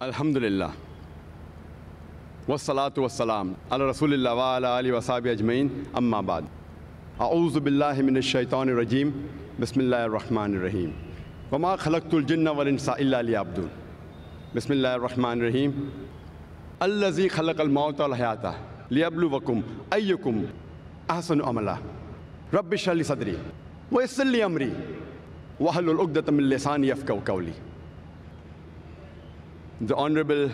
Alhamdulillah. والصلاة والسلام على رسول الله وعلى آله وصحبه أجمعين أما بعد. أعوذ بالله من الشيطان الرجيم. بسم الله الرحمن الرحيم. وما خلقت الجن والإنس إلا ليعبدون. بسم الله الرحمن الرحيم. الذي خلق الموت والحياة ليبلوكم أيكم أحسن عملا. رب اشرح لي صدري ويسر لي أمري. وأحلل عقدة من لساني يفقهوا قولي. The honorable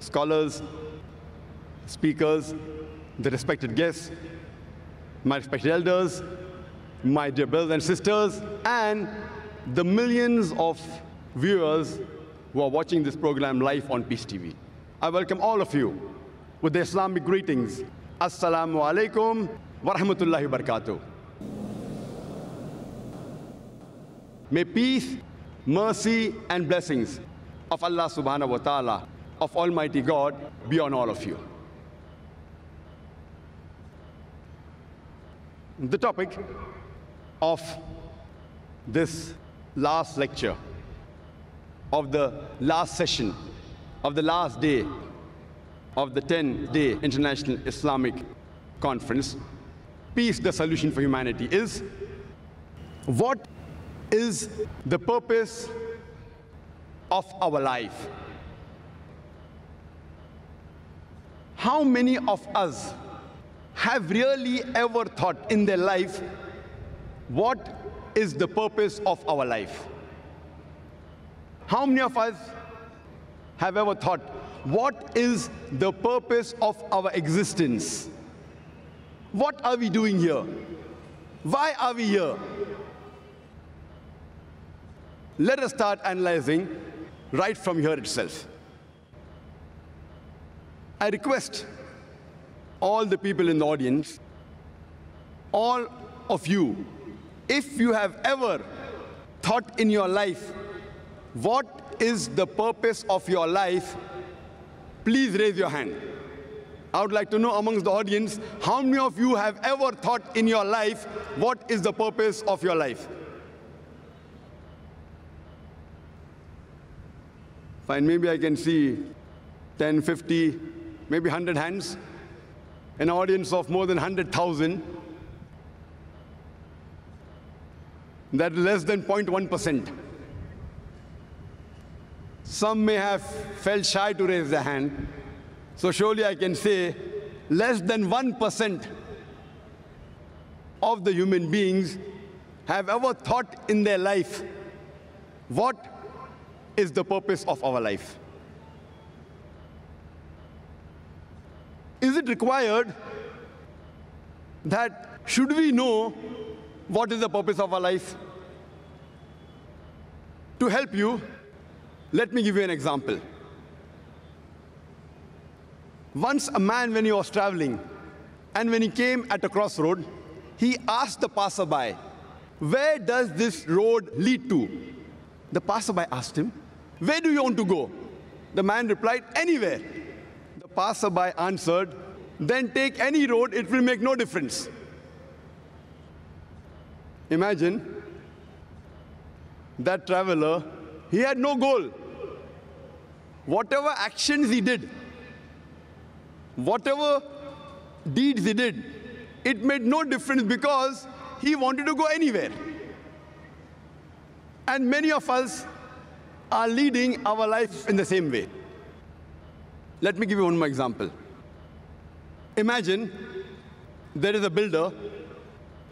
scholars, speakers, the respected guests, my respected elders, my dear brothers and sisters, and the millions of viewers who are watching this program live on Peace TV. I welcome all of you with the Islamic greetings. Assalamu alaikum wa rahmatullahi wa barakatuh. May peace, mercy, and blessings of Allah subhanahu wa ta'ala, of Almighty God, be on all of you. The topic of this last lecture, of the last session, of the last day of the 10 day International Islamic Conference, Peace, the Solution for Humanity, is what is the purpose of our life? How many of us have really ever thought in their life what is the purpose of our life? How many of us have ever thought what is the purpose of our existence? What are we doing here? Why are we here? Let us start analyzing right from here itself. I request all the people in the audience, all of you, if you have ever thought in your life, what is the purpose of your life, please raise your hand. I would like to know amongst the audience, how many of you have ever thought in your life, what is the purpose of your life? Fine, maybe I can see 10, 50, maybe 100 hands. An audience of more than 100,000. That is less than 0.1%. Some may have felt shy to raise their hand. So surely I can say less than 1% of the human beings have ever thought in their life what is the purpose of our life. Is it required that should we know what is the purpose of our life? To help you, let me give you an example. Once a man, when he was traveling, and when he came at a crossroad, he asked the passerby, Where does this road lead to? The passerby asked him, Where do you want to go? The man replied, Anywhere. The passerby answered, Then take any road, it will make no difference. Imagine that traveler, he had no goal. Whatever actions he did, whatever deeds he did, it made no difference because he wanted to go anywhere. And many of us are leading our life in the same way. Let me give you one more example. Imagine there is a builder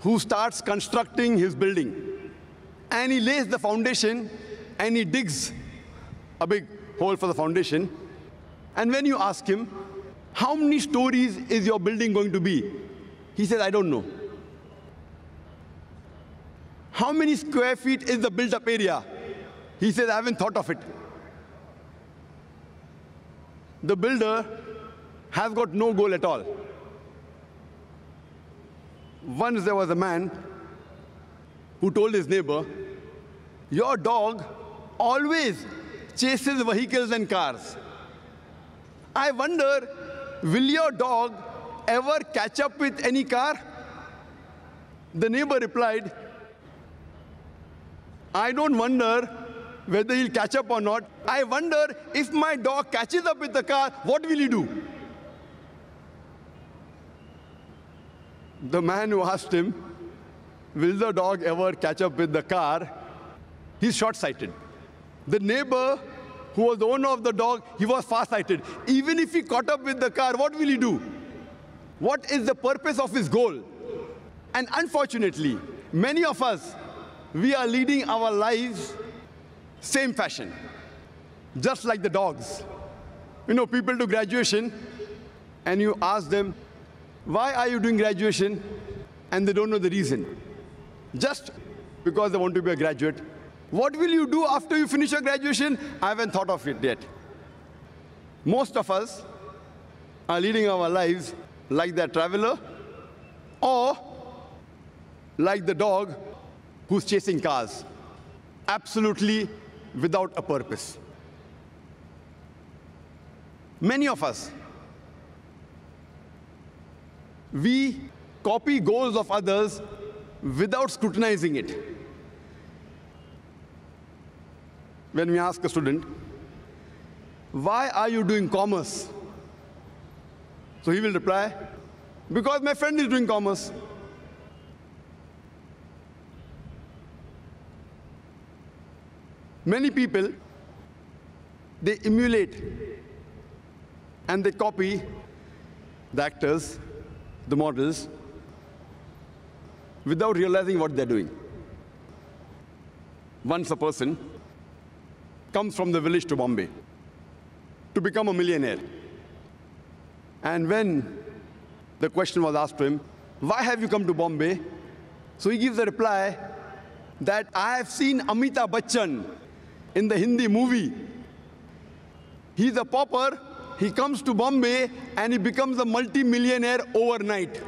who starts constructing his building and he lays the foundation and he digs a big hole for the foundation. And when you ask him, how many stories is your building going to be? He says, I don't know. How many square feet is the built up area? He says, I haven't thought of it. The builder has got no goal at all. Once there was a man who told his neighbor, Your dog always chases vehicles and cars. I wonder, will your dog ever catch up with any car? The neighbor replied, I don't wonder whether he'll catch up or not. I wonder if my dog catches up with the car, what will he do? The man who asked him, Will the dog ever catch up with the car? He's short sighted. The neighbor who was the owner of the dog, he was far sighted. Even if he caught up with the car, what will he do? What is the purpose of his goal? And unfortunately, many of us, we are leading our lives same fashion, just like the dogs. You know, people do graduation, and you ask them, why are you doing graduation? And they don't know the reason. Just because they want to be a graduate. What will you do after you finish your graduation? I haven't thought of it yet. Most of us are leading our lives like the traveler or like the dog who's chasing cars, absolutely without a purpose. Many of us, we copy goals of others without scrutinizing it. When we ask a student, why are you doing commerce? So he will reply, because my friend is doing commerce. Many people, they emulate and they copy the actors, the models, without realizing what they're doing. Once a person comes from the village to Bombay to become a millionaire. And when the question was asked to him, why have you come to Bombay? So he gives a reply that I have seen Amitabh Bachchan in the Hindi movie. He's a pauper, he comes to Bombay and he becomes a multi-millionaire overnight.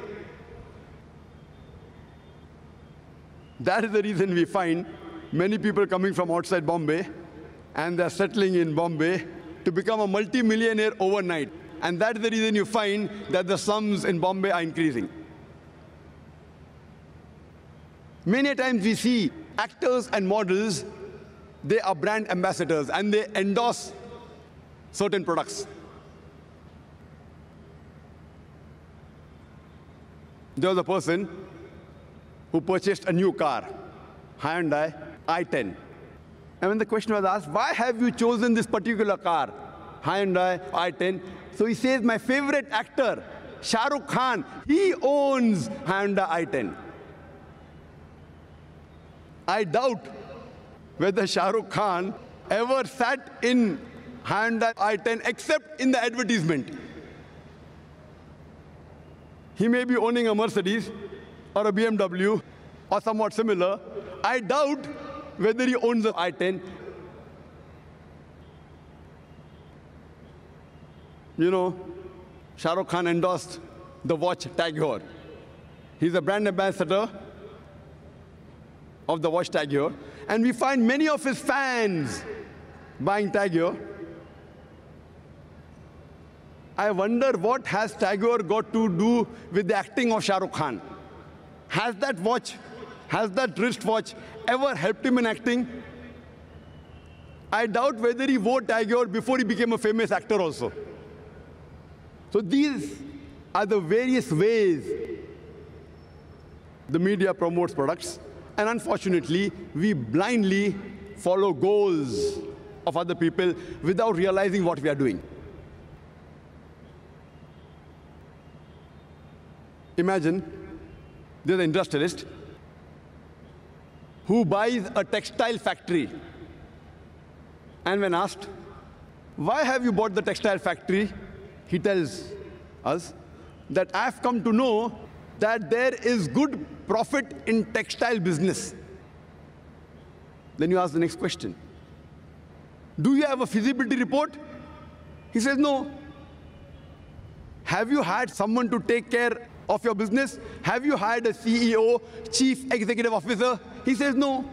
That is the reason we find many people coming from outside Bombay and they're settling in Bombay to become a multi-millionaire overnight. And that's the reason you find that the slums in Bombay are increasing. Many times we see actors and models, they are brand ambassadors and they endorse certain products. There was a person who purchased a new car, Hyundai i10. And when the question was asked, why have you chosen this particular car, Hyundai i10? So he says, my favorite actor, Shah Rukh Khan, he owns Hyundai i10. I doubt whether Shah Rukh Khan ever sat in Hyundai i10 except in the advertisement. He may be owning a Mercedes or a BMW or somewhat similar. I doubt whether he owns the i10. You know, Shah Rukh Khan endorsed the watch Tag Heuer. He's a brand ambassador of the watch Tag Heuer. And we find many of his fans buying Tag Heuer. I wonder what has Tag Heuer got to do with the acting of Shah Rukh Khan? Has that watch, has that wristwatch ever helped him in acting? I doubt whether he wore Tag Heuer before he became a famous actor also. So these are the various ways the media promotes products. And unfortunately, we blindly follow goals of other people without realizing what we are doing. Imagine there's an industrialist who buys a textile factory. And when asked, why have you bought the textile factory? He tells us that I've come to know that there is good profit in textile business. Then you ask the next question. Do you have a feasibility report? He says, no. Have you had someone to take care of your business? Have you hired a CEO, chief executive officer? He says, no.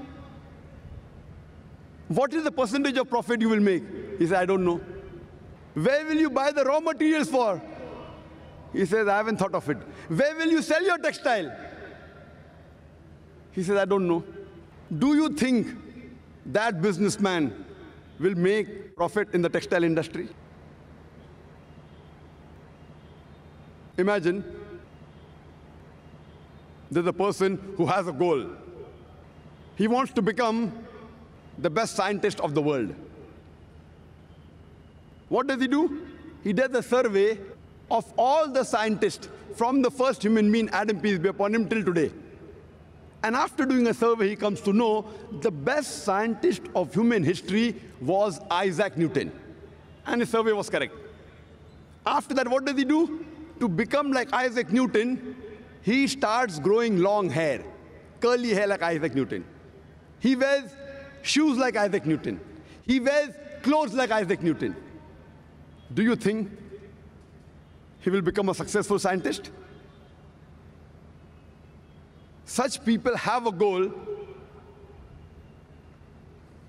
What is the percentage of profit you will make? He says, I don't know. Where will you buy the raw materials for? He says, I haven't thought of it. Where will you sell your textile? He says, I don't know. Do you think that businessman will make profit in the textile industry? Imagine there's a person who has a goal. He wants to become the best scientist of the world. What does he do? He does a survey of all the scientists from the first human being, Adam, peace be upon him, till today. And after doing a survey, he comes to know the best scientist of human history was Isaac Newton. And his survey was correct. After that, what does he do? To become like Isaac Newton, he starts growing long hair, curly hair like Isaac Newton. He wears shoes like Isaac Newton. He wears clothes like Isaac Newton. Do you think he will become a successful scientist? Such people have a goal,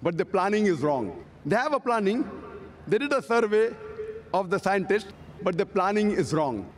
but the planning is wrong. They have a planning, they did a survey of the scientists, but the planning is wrong.